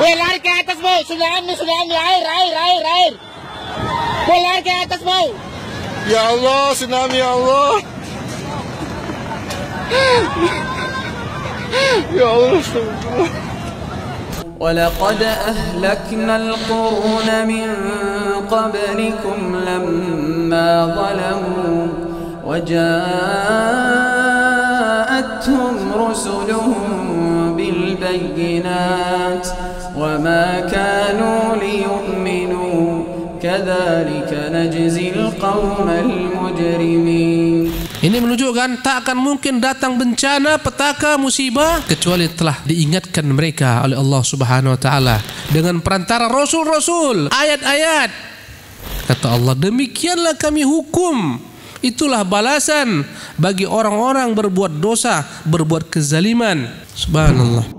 والعيال كده تسمعوا شوف يا عم شوف يا عم عاير عاير عاير عاير والعيال كده تسمعوا يا الله سنام يا الله يا الله ولقد أهلكنا القرون من قبلكم لما ظلموا وجاءتهم رسلهم بالبينات وما كانوا ليؤمنوا كذلك نجزي القوم المجرمين Ini menunjukkan tak akan mungkin datang bencana, petaka, musibah kecuali telah diingatkan mereka oleh Allah Subhanahu wa taala dengan perantara rasul-rasul, ayat-ayat. Kata Allah, demikianlah kami hukum. Itulah balasan bagi orang-orang berbuat dosa, berbuat kezaliman. Subhanallah.